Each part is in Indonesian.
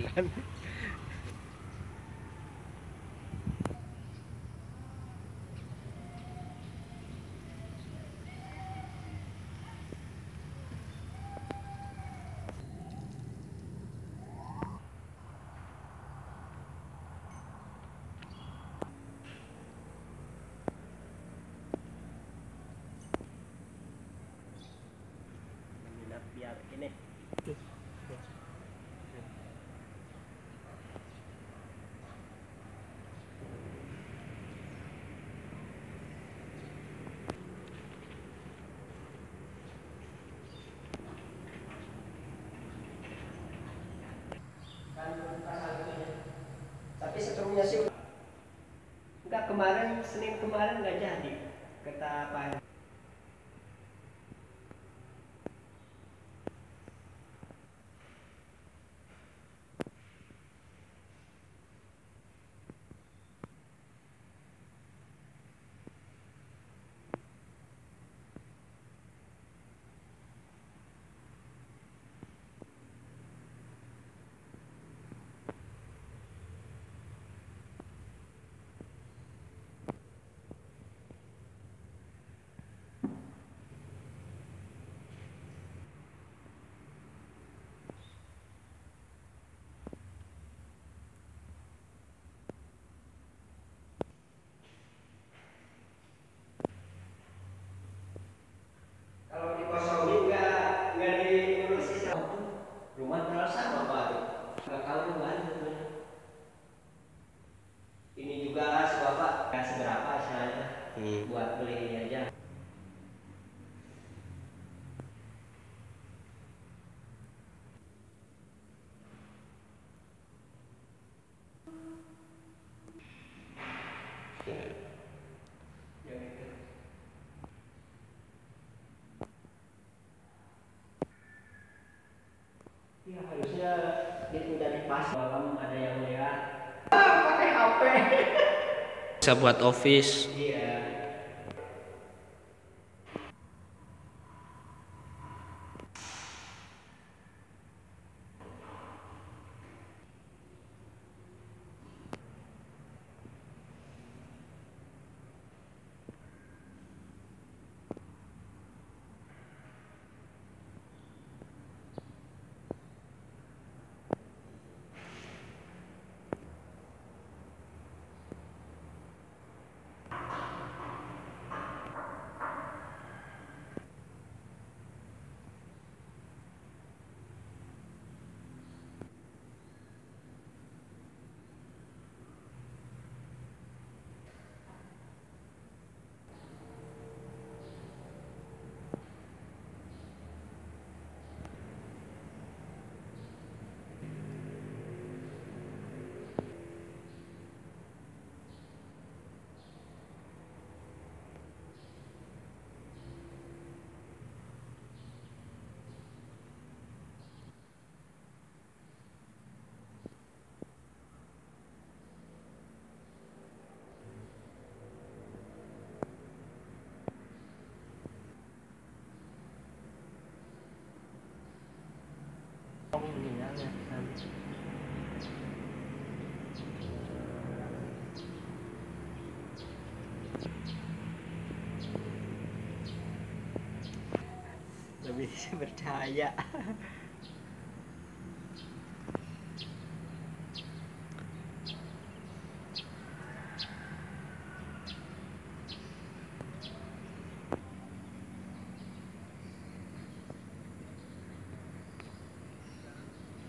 kan. Minat biar ini seterusnya sih enggak kemarin Senin kemarin nggak jadi kata Pak Hmm. buat beli ini aja. Ya harusnya itu dari pas malam ada yang lihat. Ah, pakai HP. Bisa buat office. Iya. Bisa percaya.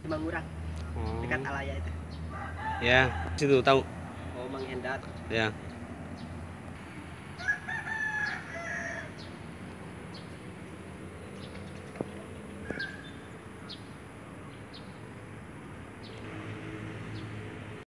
Mangurang Oh. dekat Alaya itu. Ya, situ tahu. Oh, Mang Hendat. Ya.